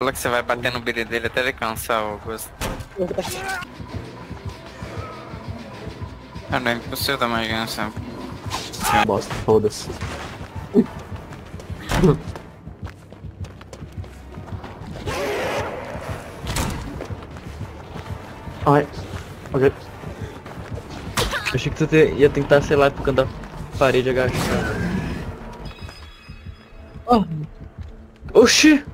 Fala que você vai bater no brilho dele até ele cansar o gosto. Ah, não é impossível dar mais sabe? Bosta, foda-se. Ai, ok. Eu Achei que tu te- ia tentar, sei lá, por canto da parede agachado. Oh. Ah! Oxi!